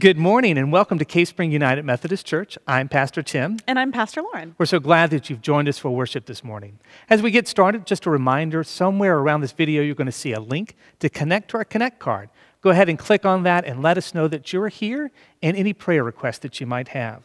Good morning and welcome to Cave Spring United Methodist Church. I'm Pastor Tim. And I'm Pastor Lauren. We're so glad that you've joined us for worship this morning. As we get started, just a reminder somewhere around this video, you're going to see a link to connect to our Connect card. Go ahead and click on that and let us know that you're here and any prayer requests that you might have.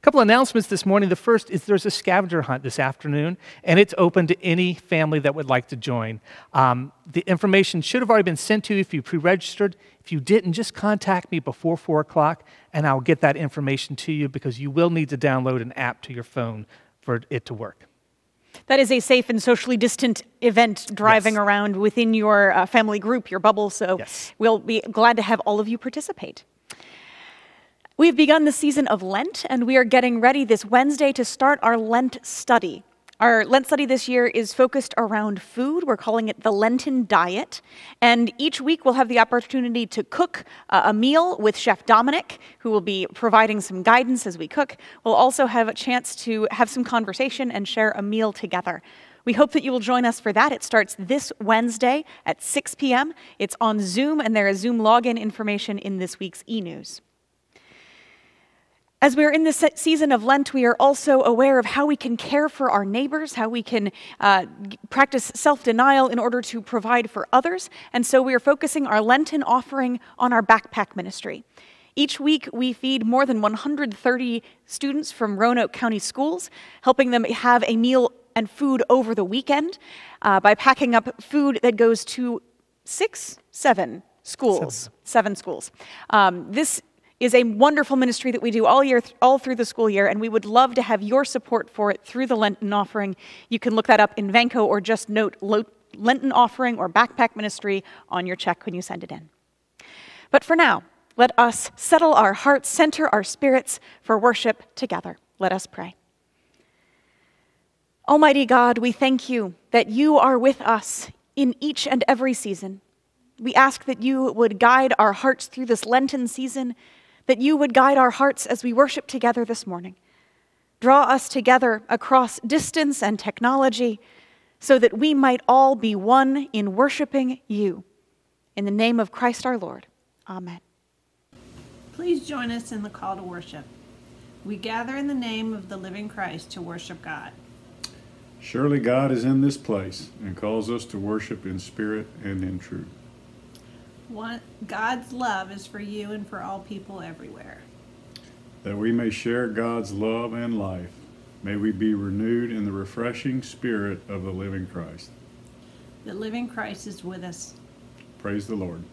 A couple announcements this morning. The first is there's a scavenger hunt this afternoon, and it's open to any family that would like to join. Um, the information should have already been sent to you if you pre registered. If you didn't, just contact me before 4 o'clock, and I'll get that information to you because you will need to download an app to your phone for it to work. That is a safe and socially distant event driving Yes. around within your uh, family group, your bubble. So Yes. we'll be glad to have all of you participate. We've begun the season of Lent, and we are getting ready this Wednesday to start our Lent study. Our Lent study this year is focused around food. We're calling it the Lenten Diet. And each week we'll have the opportunity to cook uh, a meal with Chef Dominic, who will be providing some guidance as we cook. We'll also have a chance to have some conversation and share a meal together. We hope that you will join us for that. It starts this Wednesday at 6 p.m. It's on Zoom, and there is Zoom login information in this week's e news. As we're in this season of Lent, we are also aware of how we can care for our neighbors, how we can uh, practice self denial in order to provide for others. And so we are focusing our Lenten offering on our backpack ministry. Each week, we feed more than 130 students from Roanoke County schools, helping them have a meal and food over the weekend uh, by packing up food that goes to six, seven schools, seven, schools. Um, this is a wonderful ministry that we do all year, all through the school year, and we would love to have your support for it through the Lenten offering. You can look that up in Vanco or just note Lenten offering or backpack ministry on your check when you send it in. But for now, let us settle our hearts, center our spirits for worship together. Let us pray. Almighty God, we thank you that you are with us in each and every season. We ask that you would guide our hearts through this Lenten season, that you would guide our hearts as we worship together this morning. Draw us together across distance and technology so that we might all be one in worshiping you. In the name of Christ our Lord. Amen. Please join us in the call to worship. We gather in the name of the living Christ to worship God. Surely God is in this place and calls us to worship in spirit and in truth. One, God's love is for you and for all people everywhere. That we may share God's love and life, may we be renewed in the refreshing spirit of the living Christ. The living Christ is with us. Praise the Lord. Lord,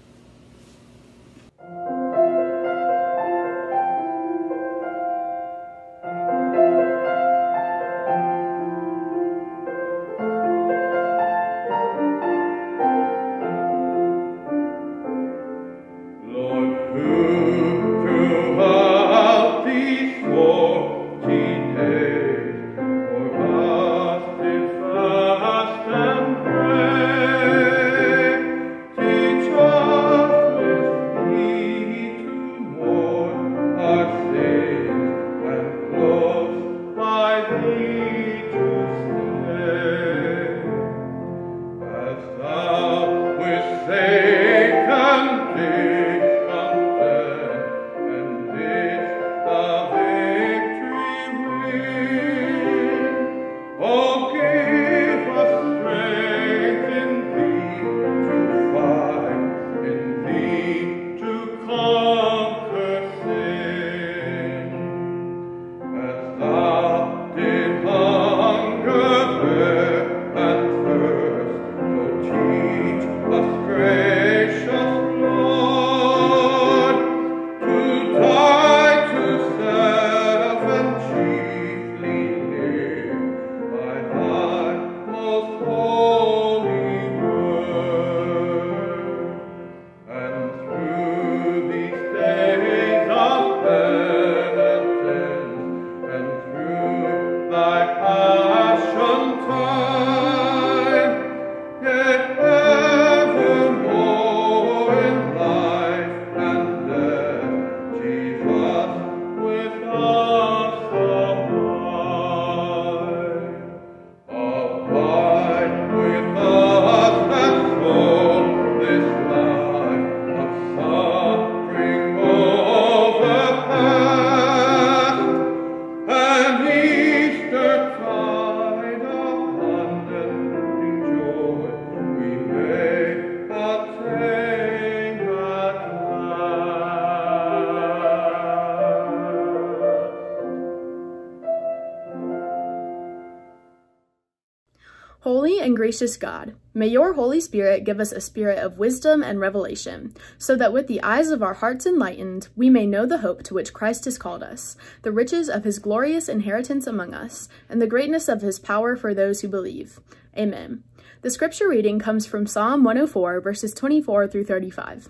gracious God, may your Holy Spirit give us a spirit of wisdom and revelation, so that with the eyes of our hearts enlightened, we may know the hope to which Christ has called us, the riches of his glorious inheritance among us, and the greatness of his power for those who believe. Amen. The scripture reading comes from Psalm 104, verses 24 through 35.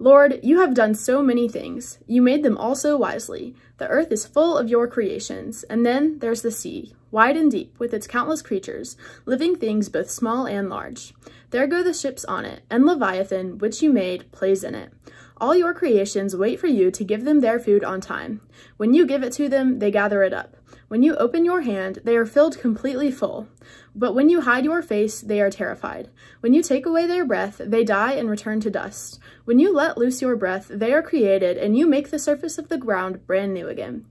Lord, you have done so many things. You made them all so wisely. The earth is full of your creations. And then there's the sea, wide and deep, with its countless creatures, living things both small and large. There go the ships on it, and Leviathan, which you made, plays in it. All your creations wait for you to give them their food on time. When you give it to them, they gather it up. When you open your hand, they are filled completely full. But when you hide your face, they are terrified. When you take away their breath, they die and return to dust. When you let loose your breath, they are created, and you make the surface of the ground brand new again.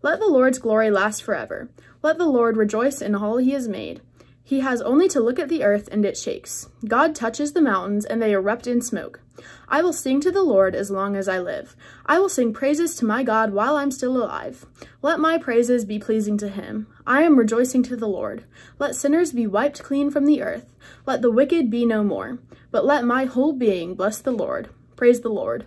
Let the Lord's glory last forever. Let the Lord rejoice in all he has made. He has only to look at the earth and it shakes. God touches the mountains and they erupt in smoke. I will sing to the Lord as long as I live. I will sing praises to my God while I'm still alive. Let my praises be pleasing to him. I am rejoicing to the Lord. Let sinners be wiped clean from the earth. Let the wicked be no more. But let my whole being bless the Lord. Praise the Lord.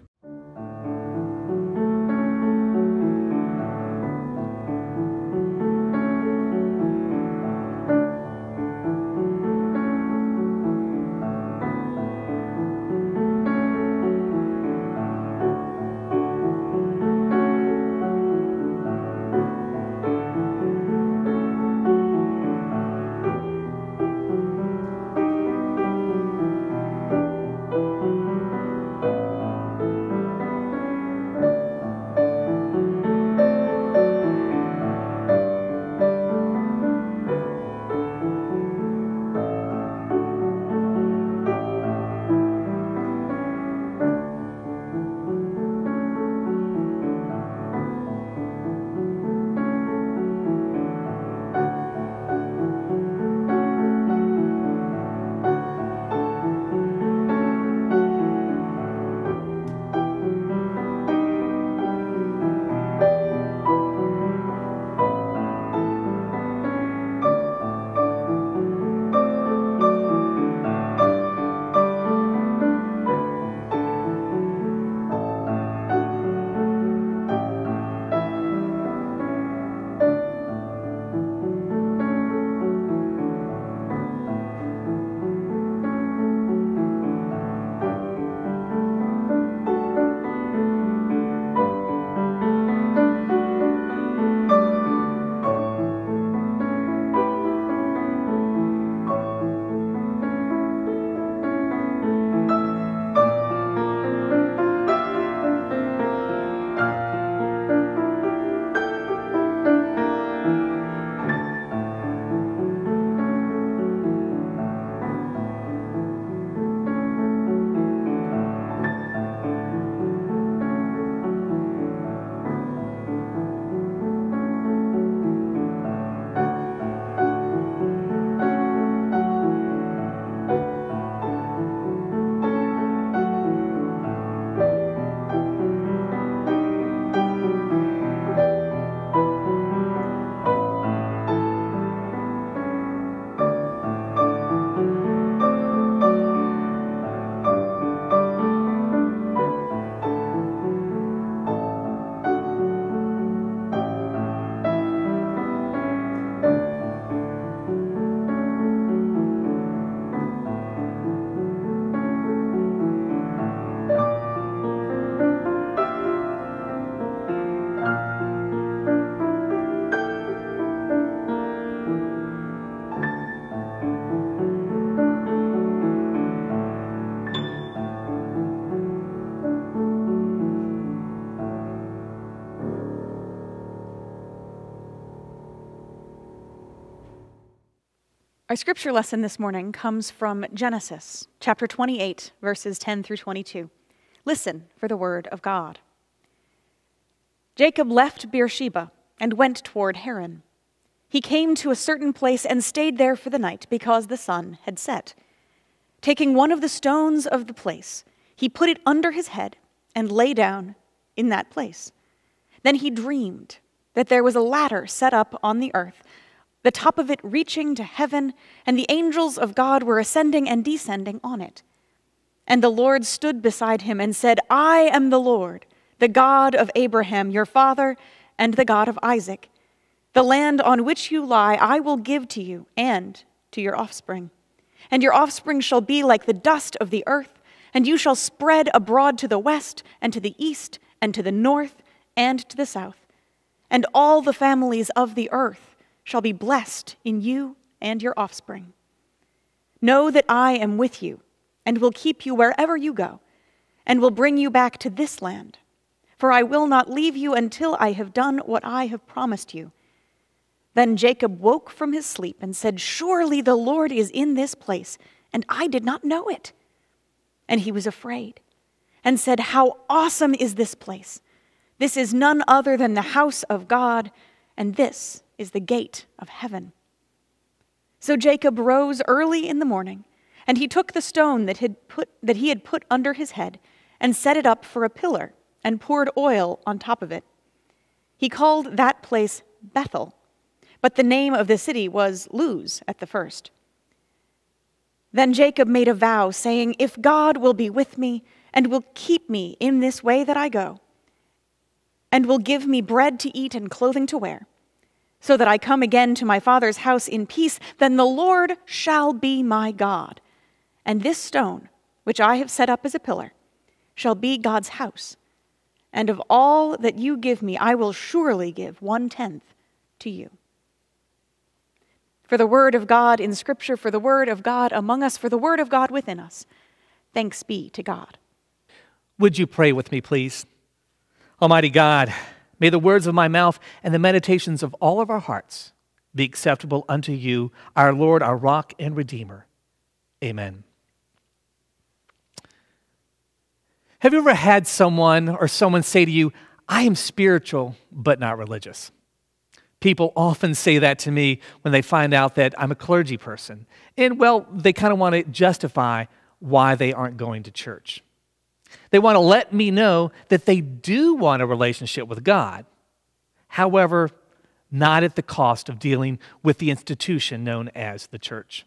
Our scripture lesson this morning comes from Genesis, chapter 28, verses 10 through 22. Listen for the word of God. Jacob left Beersheba and went toward Haran. He came to a certain place and stayed there for the night because the sun had set. Taking one of the stones of the place, he put it under his head and lay down in that place. Then he dreamed that there was a ladder set up on the earth the top of it reaching to heaven, and the angels of God were ascending and descending on it. And the Lord stood beside him and said, I am the Lord, the God of Abraham, your father, and the God of Isaac. The land on which you lie I will give to you and to your offspring. And your offspring shall be like the dust of the earth, and you shall spread abroad to the west, and to the east, and to the north, and to the south. And all the families of the earth shall be blessed in you and your offspring. Know that I am with you and will keep you wherever you go and will bring you back to this land. For I will not leave you until I have done what I have promised you. Then Jacob woke from his sleep and said, Surely the Lord is in this place, and I did not know it. And he was afraid and said, How awesome is this place! This is none other than the house of God, and this is the gate of heaven. So Jacob rose early in the morning, and he took the stone that, had put, that he had put under his head and set it up for a pillar and poured oil on top of it. He called that place Bethel, but the name of the city was Luz at the first. Then Jacob made a vow, saying, If God will be with me and will keep me in this way that I go, and will give me bread to eat and clothing to wear, so that I come again to my father's house in peace, then the Lord shall be my God. And this stone, which I have set up as a pillar, shall be God's house. And of all that you give me, I will surely give one tenth to you. For the word of God in Scripture, for the word of God among us, for the word of God within us. Thanks be to God. Would you pray with me, please? Almighty God, May the words of my mouth and the meditations of all of our hearts be acceptable unto you, our Lord, our rock and redeemer. Amen. Have you ever had someone or someone say to you, I am spiritual but not religious? People often say that to me when they find out that I'm a clergy person. And well, they kind of want to justify why they aren't going to church. They want to let me know that they do want a relationship with God. However, not at the cost of dealing with the institution known as the church.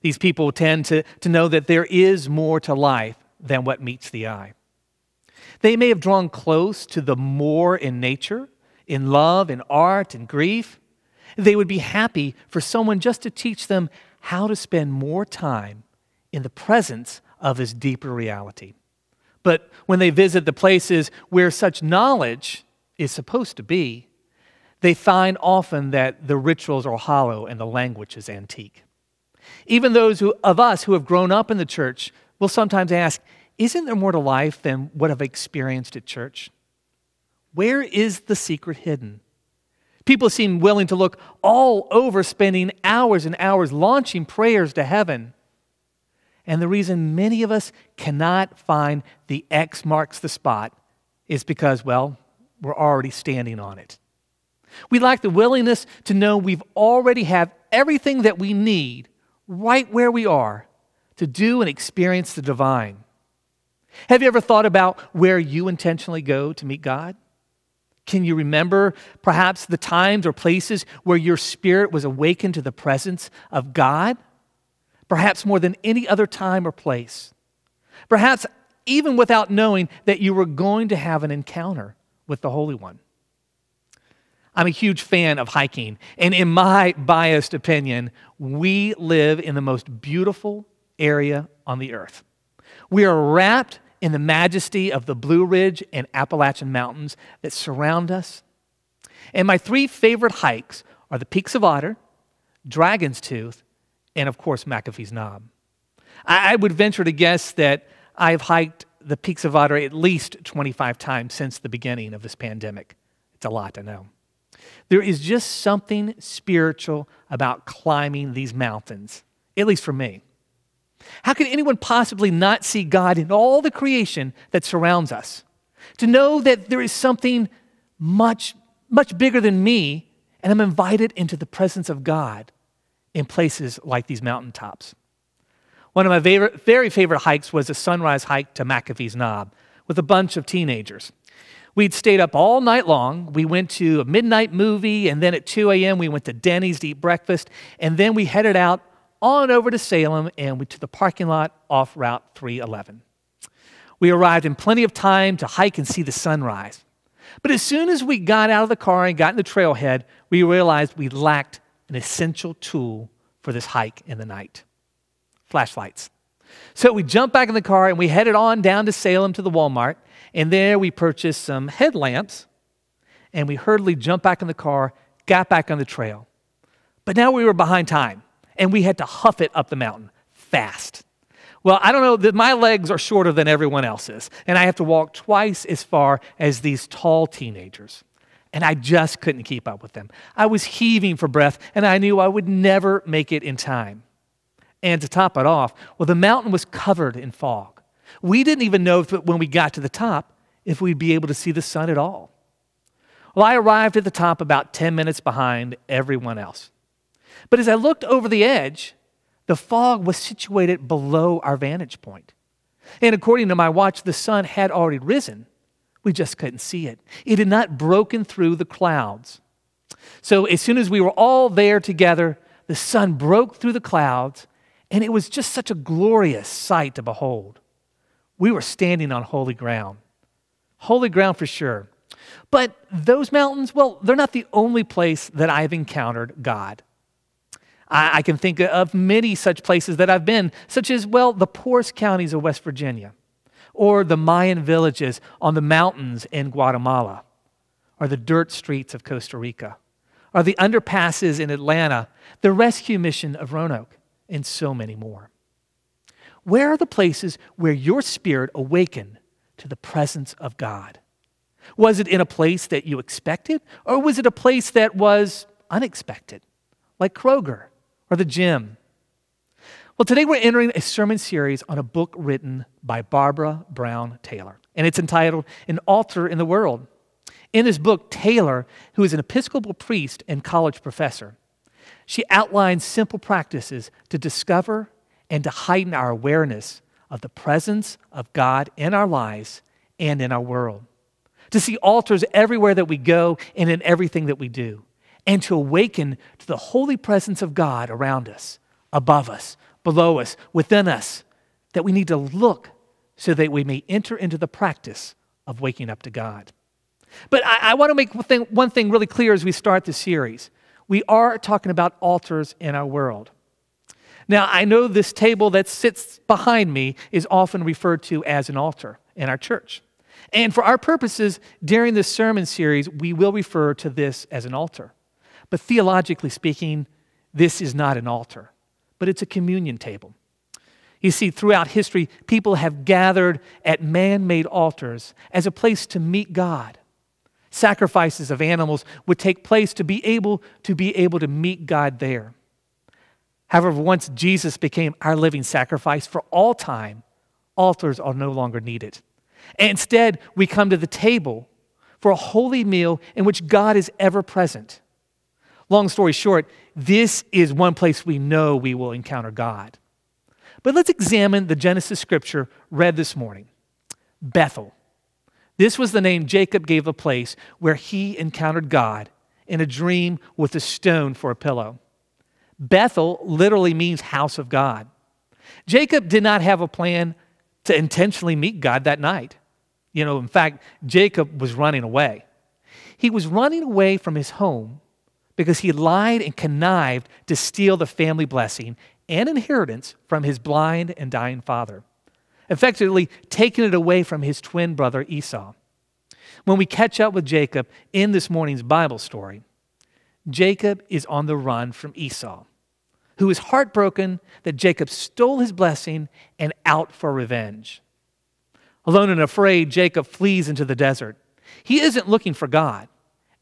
These people tend to, to know that there is more to life than what meets the eye. They may have drawn close to the more in nature, in love, in art, and grief. They would be happy for someone just to teach them how to spend more time in the presence of this deeper reality. But when they visit the places where such knowledge is supposed to be, they find often that the rituals are hollow and the language is antique. Even those who, of us who have grown up in the church will sometimes ask, Isn't there more to life than what I've experienced at church? Where is the secret hidden? People seem willing to look all over, spending hours and hours launching prayers to heaven. And the reason many of us cannot find the X marks the spot is because, well, we're already standing on it. We lack the willingness to know we've already have everything that we need right where we are to do and experience the divine. Have you ever thought about where you intentionally go to meet God? Can you remember perhaps the times or places where your spirit was awakened to the presence of God? Perhaps more than any other time or place. Perhaps even without knowing that you were going to have an encounter with the Holy One. I'm a huge fan of hiking, and in my biased opinion, we live in the most beautiful area on the earth. We are wrapped in the majesty of the Blue Ridge and Appalachian Mountains that surround us. And my three favorite hikes are the Peaks of Otter, Dragon's Tooth, and of course, McAfee's Knob. I, would venture to guess that I've hiked the peaks of Otter at least 25 times since the beginning of this pandemic. It's a lot to know. There is just something spiritual about climbing these mountains, at least for me. How can anyone possibly not see God in all the creation that surrounds us? To know that there is something much, much bigger than me, and I'm invited into the presence of God in places like these mountaintops. One of my very favorite hikes was a sunrise hike to McAfee's Knob with a bunch of teenagers. We'd stayed up all night long. We went to a midnight movie, and then at 2 a.m., we went to Denny's to eat breakfast, and then we headed out on over to Salem and we to the parking lot off Route 311. We arrived in plenty of time to hike and see the sunrise. But as soon as we got out of the car and got in the trailhead, we realized we lacked an essential tool for this hike in the night flashlights. So we jumped back in the car and we headed on down to Salem to the Walmart. And there we purchased some headlamps and we hurriedly jumped back in the car, got back on the trail. But now we were behind time and we had to huff it up the mountain fast. Well, I don't know that my legs are shorter than everyone else's, and I have to walk twice as far as these tall teenagers. And I just couldn't keep up with them. I was heaving for breath, and I knew I would never make it in time. And to top it off, well, the mountain was covered in fog. We didn't even know if, when we got to the top if we'd be able to see the sun at all. Well, I arrived at the top about 10 minutes behind everyone else. But as I looked over the edge, the fog was situated below our vantage point. And according to my watch, the sun had already risen. We just couldn't see it. It had not broken through the clouds. So as soon as we were all there together, the sun broke through the clouds, and it was just such a glorious sight to behold. We were standing on holy ground. Holy ground for sure. But those mountains, well, they're not the only place that I've encountered God. I, I can think of many such places that I've been, such as, well, the poorest counties of West Virginia, or the Mayan villages on the mountains in Guatemala, or the dirt streets of Costa Rica, or the underpasses in Atlanta, the rescue mission of Roanoke, and so many more. Where are the places where your spirit awakened to the presence of God? Was it in a place that you expected, or was it a place that was unexpected, like Kroger or the gym? Well, today we're entering a sermon series on a book written by Barbara Brown Taylor, and it's entitled An Altar in the World. In this book, Taylor, who is an Episcopal priest and college professor, she outlines simple practices to discover and to heighten our awareness of the presence of God in our lives and in our world. To see altars everywhere that we go and in everything that we do and to awaken to the holy presence of God around us, above us, below us, within us, that we need to look so that we may enter into the practice of waking up to God. But I, I want to make one thing, one thing really clear as we start this series. We are talking about altars in our world. Now, I know this table that sits behind me is often referred to as an altar in our church. And for our purposes, during this sermon series, we will refer to this as an altar. But theologically speaking, this is not an altar, but it's a communion table. You see, throughout history, people have gathered at man made altars as a place to meet God. Sacrifices of animals would take place to be able to be able to meet God there. However, once Jesus became our living sacrifice for all time, altars are no longer needed. And instead, we come to the table for a holy meal in which God is ever present. Long story short, this is one place we know we will encounter God. But let's examine the Genesis scripture read this morning Bethel. This was the name Jacob gave a place where he encountered God in a dream with a stone for a pillow. Bethel literally means house of God. Jacob did not have a plan to intentionally meet God that night. You know, in fact, Jacob was running away. He was running away from his home because he lied and connived to steal the family blessing and inheritance from his blind and dying father, effectively taking it away from his twin brother Esau. When we catch up with Jacob in this morning's Bible story, Jacob is on the run from Esau, who is heartbroken that Jacob stole his blessing and out for revenge. Alone and afraid, Jacob flees into the desert. He isn't looking for God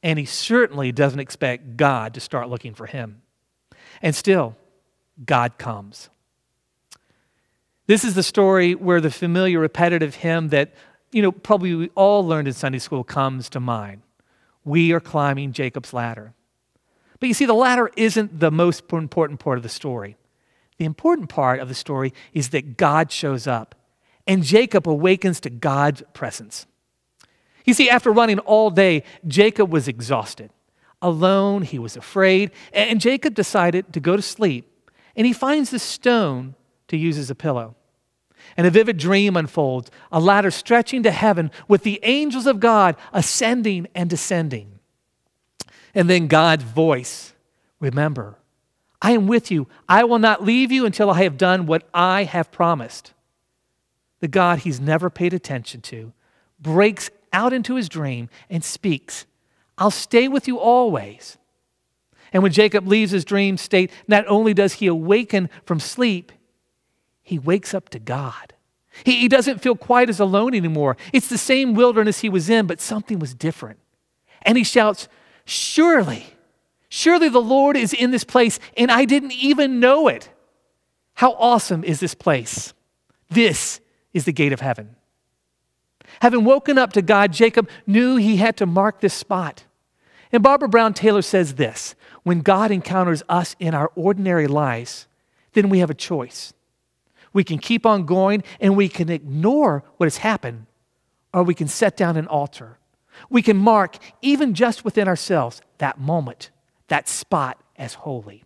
and he certainly doesn't expect God to start looking for him. And still, God comes. This is the story where the familiar repetitive hymn that, you know, probably we all learned in Sunday school comes to mind. We are climbing Jacob's ladder. But you see, the ladder isn't the most important part of the story. The important part of the story is that God shows up and Jacob awakens to God's presence. You see, after running all day, Jacob was exhausted. Alone, he was afraid, and Jacob decided to go to sleep, and he finds the stone to use as a pillow. And a vivid dream unfolds a ladder stretching to heaven with the angels of God ascending and descending. And then God's voice Remember, I am with you. I will not leave you until I have done what I have promised. The God he's never paid attention to breaks out into his dream and speaks, I'll stay with you always. And when Jacob leaves his dream state, not only does he awaken from sleep, he wakes up to God. He, he doesn't feel quite as alone anymore. It's the same wilderness he was in, but something was different. And he shouts, Surely, surely the Lord is in this place, and I didn't even know it. How awesome is this place? This is the gate of heaven. Having woken up to God, Jacob knew he had to mark this spot. And Barbara Brown Taylor says this when God encounters us in our ordinary lives, then we have a choice. We can keep on going and we can ignore what has happened, or we can set down an altar. We can mark, even just within ourselves, that moment, that spot as holy.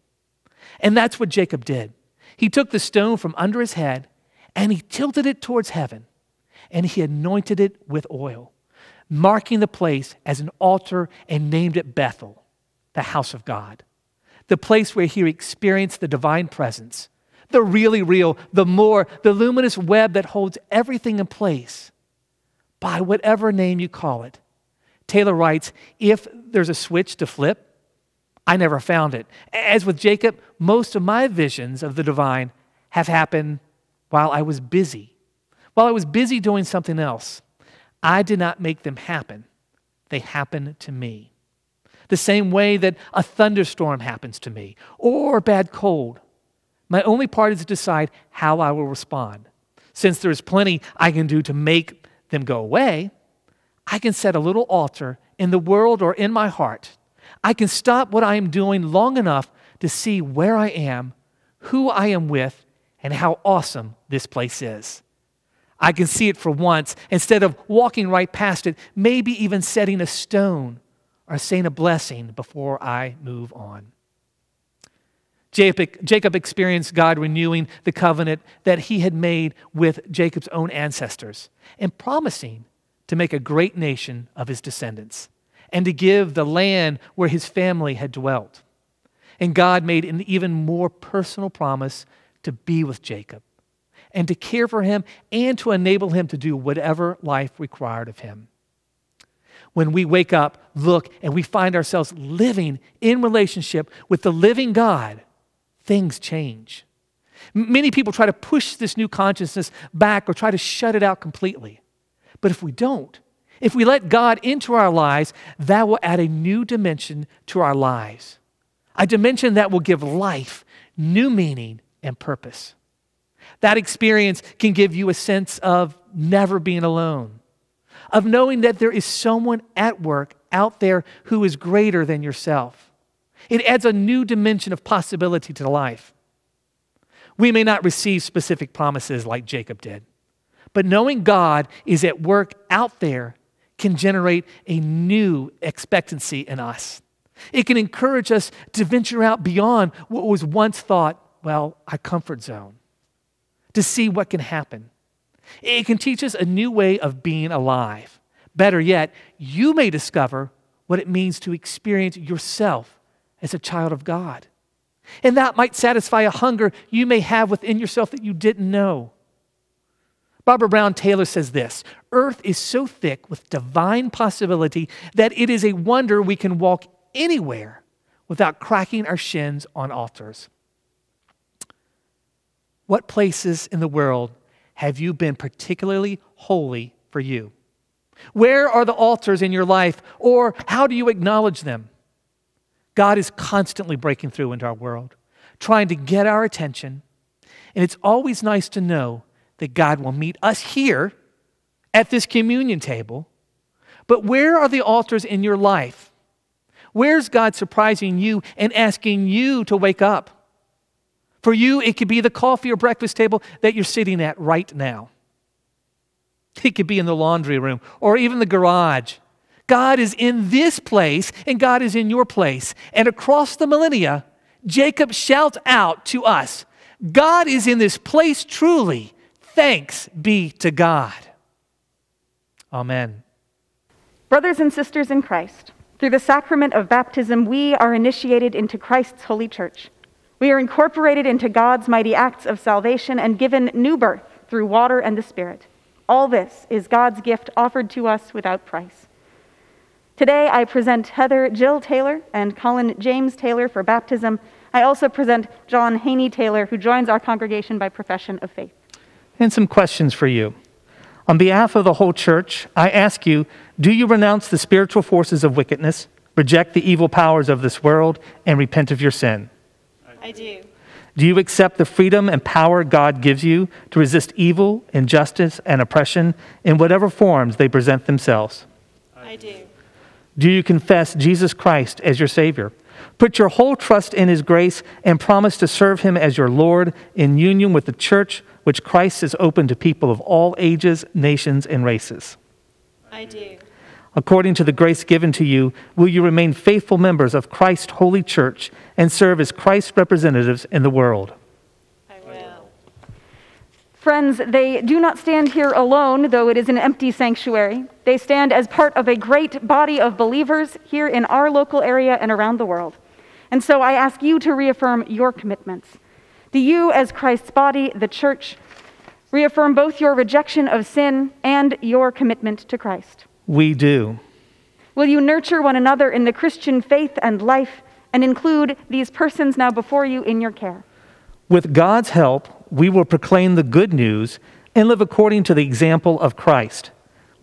And that's what Jacob did. He took the stone from under his head and he tilted it towards heaven and he anointed it with oil, marking the place as an altar and named it Bethel, the house of God, the place where he experienced the divine presence the really real, the more, the luminous web that holds everything in place by whatever name you call it. Taylor writes if there's a switch to flip, I never found it. As with Jacob, most of my visions of the divine have happened while I was busy. While I was busy doing something else, I did not make them happen. They happened to me. The same way that a thunderstorm happens to me, or a bad cold, my only part is to decide how I will respond. Since there is plenty I can do to make them go away, I can set a little altar in the world or in my heart. I can stop what I am doing long enough to see where I am, who I am with, and how awesome this place is. I can see it for once instead of walking right past it, maybe even setting a stone or saying a blessing before I move on. Jacob experienced God renewing the covenant that he had made with Jacob's own ancestors and promising to make a great nation of his descendants and to give the land where his family had dwelt. And God made an even more personal promise to be with Jacob and to care for him and to enable him to do whatever life required of him. When we wake up, look, and we find ourselves living in relationship with the living God, things change. Many people try to push this new consciousness back or try to shut it out completely. But if we don't, if we let God into our lives, that will add a new dimension to our lives. A dimension that will give life new meaning and purpose. That experience can give you a sense of never being alone, of knowing that there is someone at work out there who is greater than yourself it adds a new dimension of possibility to life. We may not receive specific promises like Jacob did, but knowing God is at work out there can generate a new expectancy in us. It can encourage us to venture out beyond what was once thought, well, our comfort zone, to see what can happen. It can teach us a new way of being alive. Better yet, you may discover what it means to experience yourself as a child of God. And that might satisfy a hunger you may have within yourself that you didn't know. Barbara Brown Taylor says this Earth is so thick with divine possibility that it is a wonder we can walk anywhere without cracking our shins on altars. What places in the world have you been particularly holy for you? Where are the altars in your life, or how do you acknowledge them? God is constantly breaking through into our world, trying to get our attention. And it's always nice to know that God will meet us here at this communion table. But where are the altars in your life? Where's God surprising you and asking you to wake up? For you, it could be the coffee or breakfast table that you're sitting at right now. It could be in the laundry room or even the garage. God is in this place and God is in your place. And across the millennia, Jacob shouts out to us God is in this place truly. Thanks be to God. Amen. Brothers and sisters in Christ, through the sacrament of baptism, we are initiated into Christ's holy church. We are incorporated into God's mighty acts of salvation and given new birth through water and the Spirit. All this is God's gift offered to us without price. Today, I present Heather Jill Taylor and Colin James Taylor for baptism. I also present John Haney Taylor, who joins our congregation by profession of faith. And some questions for you. On behalf of the whole church, I ask you do you renounce the spiritual forces of wickedness, reject the evil powers of this world, and repent of your sin? I do. Do you accept the freedom and power God gives you to resist evil, injustice, and oppression in whatever forms they present themselves? I do. Do you confess Jesus Christ as your Savior? Put your whole trust in His grace and promise to serve Him as your Lord in union with the church which Christ has opened to people of all ages, nations, and races. I do. According to the grace given to you, will you remain faithful members of Christ's holy church and serve as Christ's representatives in the world? I will. Friends, they do not stand here alone, though it is an empty sanctuary. They stand as part of a great body of believers here in our local area and around the world. And so I ask you to reaffirm your commitments. Do you, as Christ's body, the church, reaffirm both your rejection of sin and your commitment to Christ? We do. Will you nurture one another in the Christian faith and life and include these persons now before you in your care? With God's help, we will proclaim the good news and live according to the example of Christ.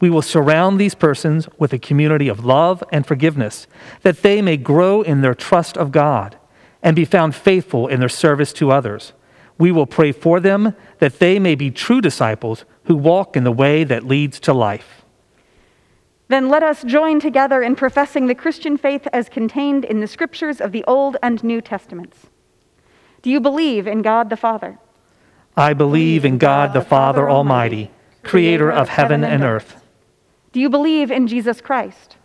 We will surround these persons with a community of love and forgiveness, that they may grow in their trust of God and be found faithful in their service to others. We will pray for them that they may be true disciples who walk in the way that leads to life. Then let us join together in professing the Christian faith as contained in the scriptures of the Old and New Testaments. Do you believe in God the Father? I believe in God the Father Almighty, creator of heaven and earth. Do you believe in Jesus Christ?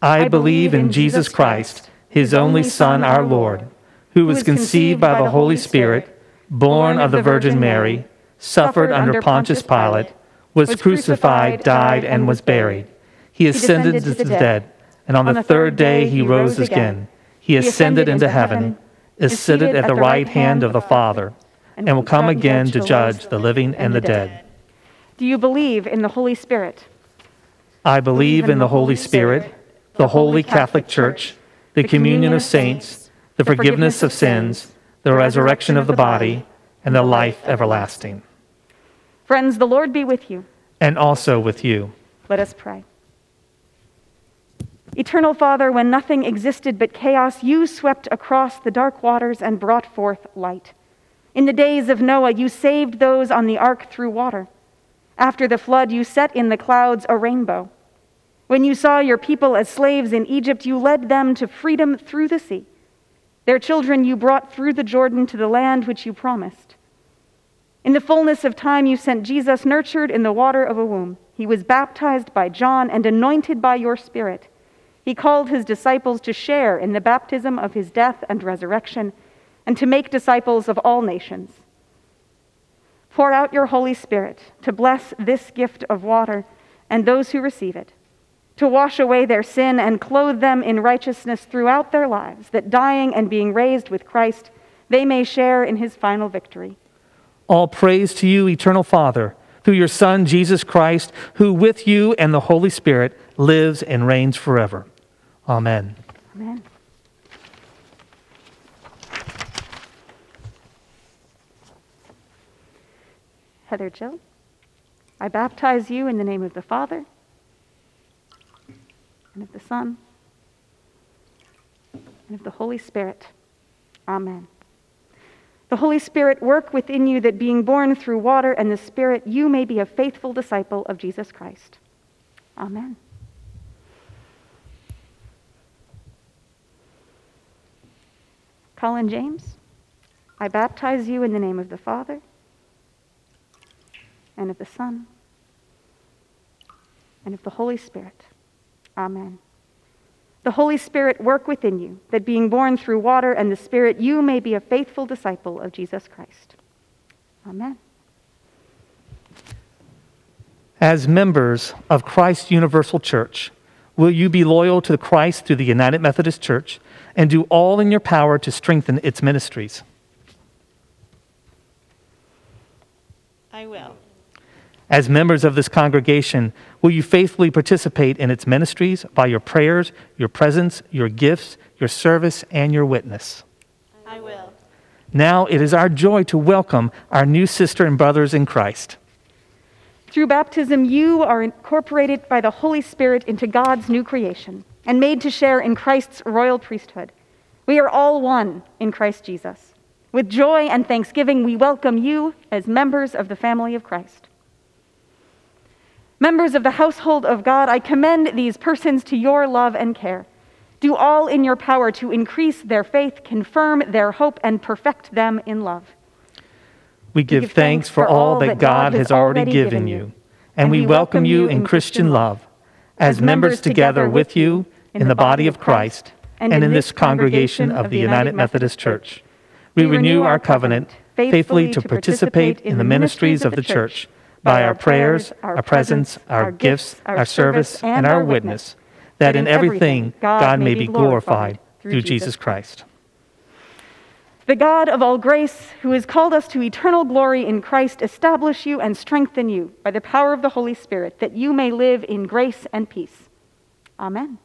I believe in Jesus Christ, his only Son, our Lord, who was conceived by the Holy Spirit, born of the Virgin Mary, suffered under Pontius Pilate, was crucified, died, and was buried. He ascended into the dead, and on the third day he rose again. He ascended into heaven, is seated at the right hand of the Father, and will come again to judge the living and the dead. Do you believe in the Holy Spirit? I believe in the Holy Spirit, the holy Catholic Church, the communion of saints, the forgiveness of sins, the resurrection of the body, and the life everlasting. Friends, the Lord be with you. And also with you. Let us pray. Eternal Father, when nothing existed but chaos, you swept across the dark waters and brought forth light. In the days of Noah, you saved those on the ark through water. After the flood, you set in the clouds a rainbow. When you saw your people as slaves in Egypt, you led them to freedom through the sea. Their children you brought through the Jordan to the land which you promised. In the fullness of time, you sent Jesus, nurtured in the water of a womb. He was baptized by John and anointed by your Spirit. He called his disciples to share in the baptism of his death and resurrection, and to make disciples of all nations. Pour out your Holy Spirit to bless this gift of water and those who receive it, to wash away their sin and clothe them in righteousness throughout their lives, that dying and being raised with Christ, they may share in his final victory. All praise to you, eternal Father, through your Son, Jesus Christ, who with you and the Holy Spirit lives and reigns forever. Amen. Amen. Heather Jill, I baptize you in the name of the Father and of the Son and of the Holy Spirit. Amen. The Holy Spirit work within you that being born through water and the Spirit, you may be a faithful disciple of Jesus Christ. Amen. Colin James, I baptize you in the name of the Father and of the Son and of the Holy Spirit. Amen. The Holy Spirit work within you, that being born through water and the Spirit, you may be a faithful disciple of Jesus Christ. Amen. As members of Christ Universal Church, will you be loyal to Christ through the United Methodist Church and do all in your power to strengthen its ministries? I will. As members of this congregation, will you faithfully participate in its ministries by your prayers, your presence, your gifts, your service, and your witness? I will. Now it is our joy to welcome our new sister and brothers in Christ. Through baptism, you are incorporated by the Holy Spirit into God's new creation and made to share in Christ's royal priesthood. We are all one in Christ Jesus. With joy and thanksgiving, we welcome you as members of the family of Christ. Members of the household of God, I commend these persons to your love and care. Do all in your power to increase their faith, confirm their hope, and perfect them in love. We give, thanks for all that God has already given you, and we welcome you in Christian love as members together with you in the body of Christ and in this congregation of the United Methodist Church. We renew our covenant faithfully to participate in the ministries of the church by our prayers, our presence, our gifts, our service, and our witness, that in everything God may be glorified through Jesus Christ. The God of all grace, who has called us to eternal glory in Christ, establish you and strengthen you by the power of the Holy Spirit, that you may live in grace and peace. Amen.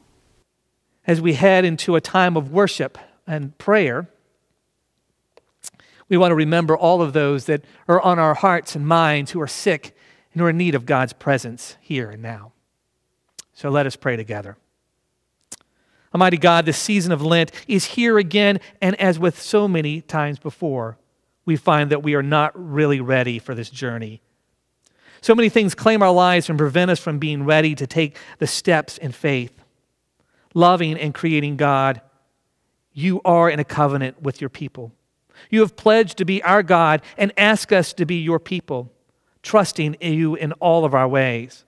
As we head into a time of worship and prayer, we want to remember all of those that are on our hearts and minds who are sick and who are in need of God's presence here and now. So let us pray together. Almighty God, the season of Lent is here again, and as with so many times before, we find that we are not really ready for this journey. So many things claim our lives and prevent us from being ready to take the steps in faith. Loving and creating God, you are in a covenant with your people. You have pledged to be our God and ask us to be your people, trusting you in all of our ways.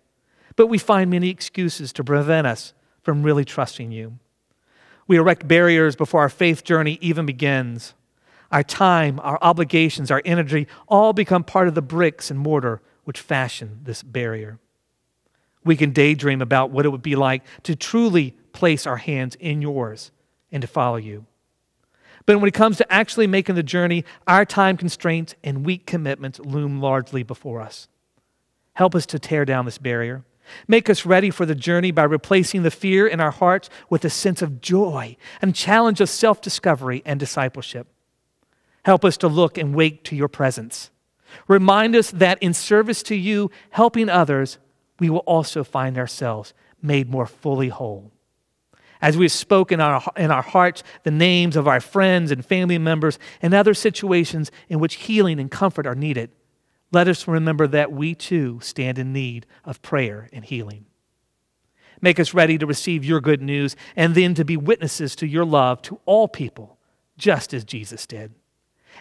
But we find many excuses to prevent us from really trusting you. We erect barriers before our faith journey even begins. Our time, our obligations, our energy all become part of the bricks and mortar which fashion this barrier. We can daydream about what it would be like to truly place our hands in yours and to follow you. But when it comes to actually making the journey, our time constraints and weak commitments loom largely before us. Help us to tear down this barrier. Make us ready for the journey by replacing the fear in our hearts with a sense of joy and challenge of self discovery and discipleship. Help us to look and wake to your presence. Remind us that in service to you, helping others, we will also find ourselves made more fully whole. As we have spoken in our, in our hearts the names of our friends and family members and other situations in which healing and comfort are needed, let us remember that we too stand in need of prayer and healing. Make us ready to receive your good news and then to be witnesses to your love to all people, just as Jesus did.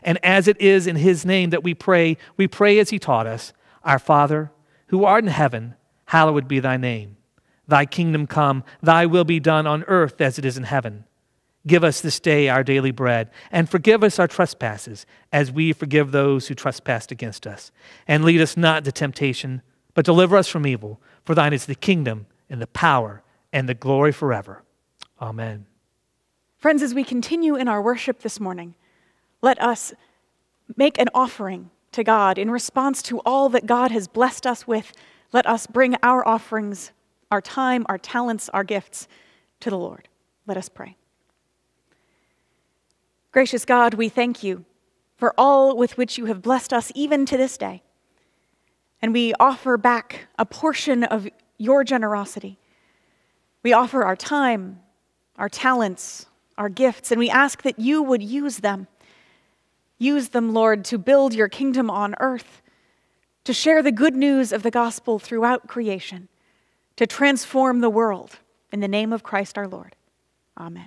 And as it is in his name that we pray, we pray as he taught us Our Father, who art in heaven, hallowed be thy name. Thy kingdom come, thy will be done on earth as it is in heaven. Give us this day our daily bread, and forgive us our trespasses, as we forgive those who trespass against us. And lead us not into temptation, but deliver us from evil. For thine is the kingdom, and the power, and the glory forever. Amen. Friends, as we continue in our worship this morning, let us make an offering to God in response to all that God has blessed us with. Let us bring our offerings, our time, our talents, our gifts to the Lord. Let us pray. Gracious God, we thank you for all with which you have blessed us even to this day. And we offer back a portion of your generosity. We offer our time, our talents, our gifts, and we ask that you would use them. Use them, Lord, to build your kingdom on earth, to share the good news of the gospel throughout creation, to transform the world. In the name of Christ our Lord. Amen.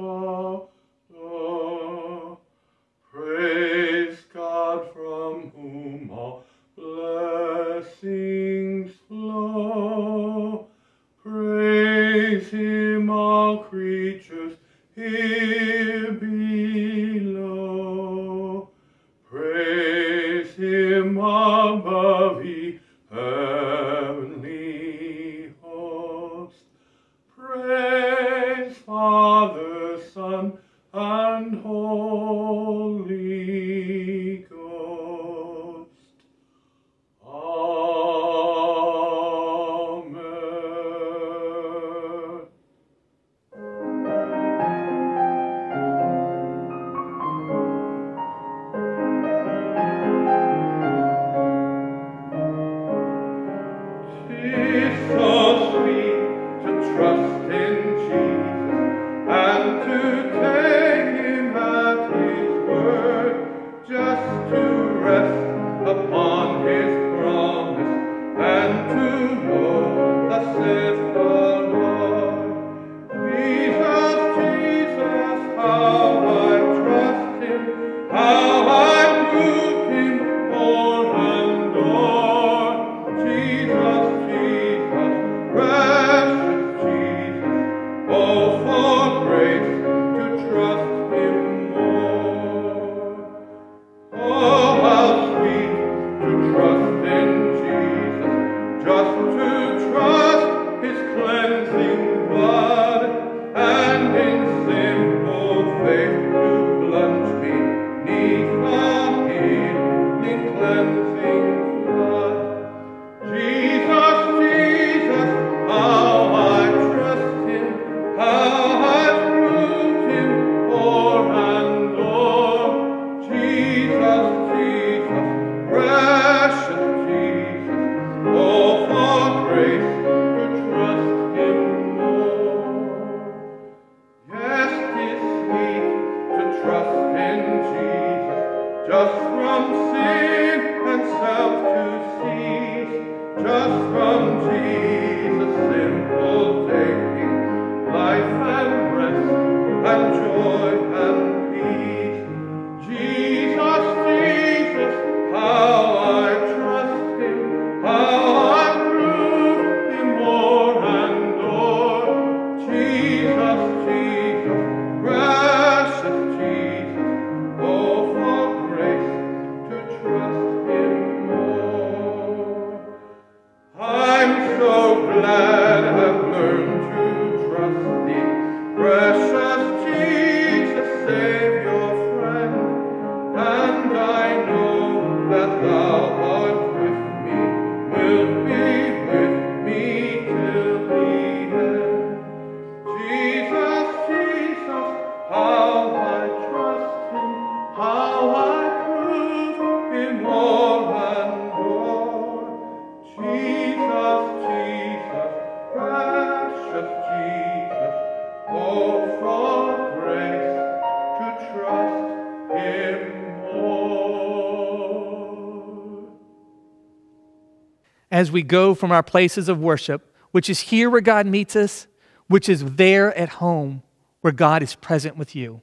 We go from our places of worship, which is here where God meets us, which is there at home where God is present with you.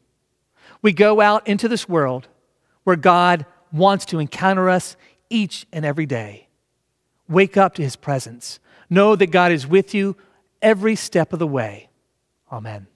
We go out into this world where God wants to encounter us each and every day. Wake up to his presence. Know that God is with you every step of the way. Amen.